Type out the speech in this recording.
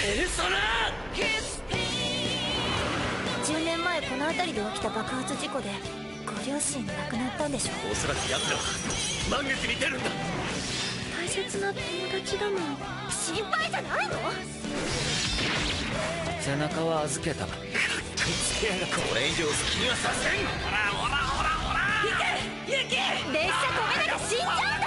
ペルソナ10年前この辺りで起きた爆発事故でご両親亡くなったんでしょおそらく奴らは満月に出るんだ。大切な友達だもん。心配じゃないの？背中は預けた。これ以上好きにはさせん。ほらほらほらほら。行け！行け！列車止めなきゃ死んじゃう